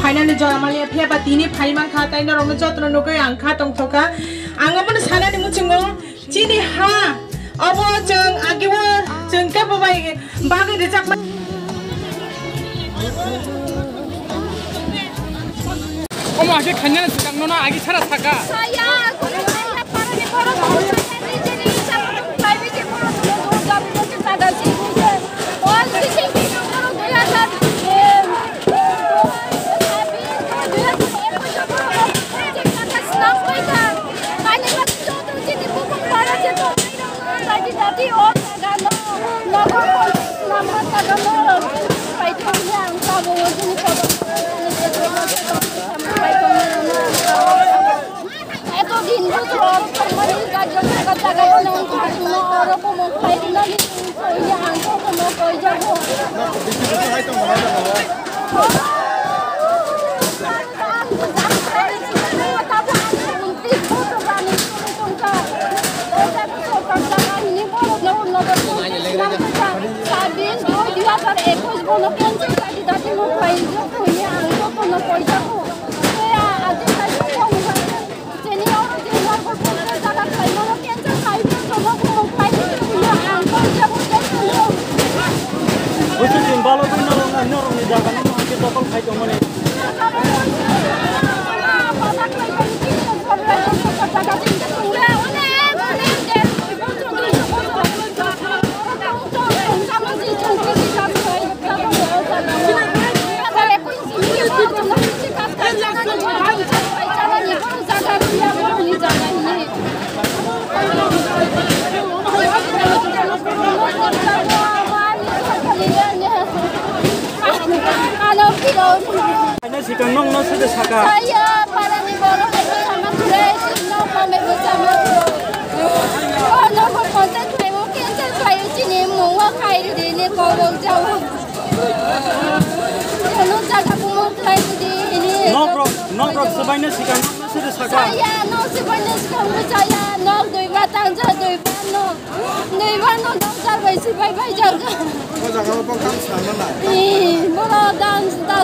Finally जो अमलिया बा दिने फाइमा खाता इन रंग जत्र नगै आंखा खातं थका आं अपन सानानि मुचिंगो चिनि हा अब जों आगेवर 어머 아기 간냐는 수강로나 아기 차라 사가 사야 고르나야 빠르게 o đi từ eu Hàn Quốc còn một người dân Hàn Sabin, dua dia pada ekos bono kencing tadi tadi Khusus yung balo ko narong narong ni Dakan. Ang kita pang kahit yung música, não, não se destacar. Saia para de bolo, que chama Crazy, não come, vou chamar Oh, não vou contar que eu quero ser pai, eu tinha um, a cair de ne, como já o. Eu não saca como pai de ne. Não, bro, não, bro, se vai nesse canal, não se destacar. Saia, não se vai nesse canal, saia, não, dois batão, já dois batão, dois batão, não, já vai se vai, vai, já. Vou jogar o pão, não, não, não. Sim, vou dar, dar,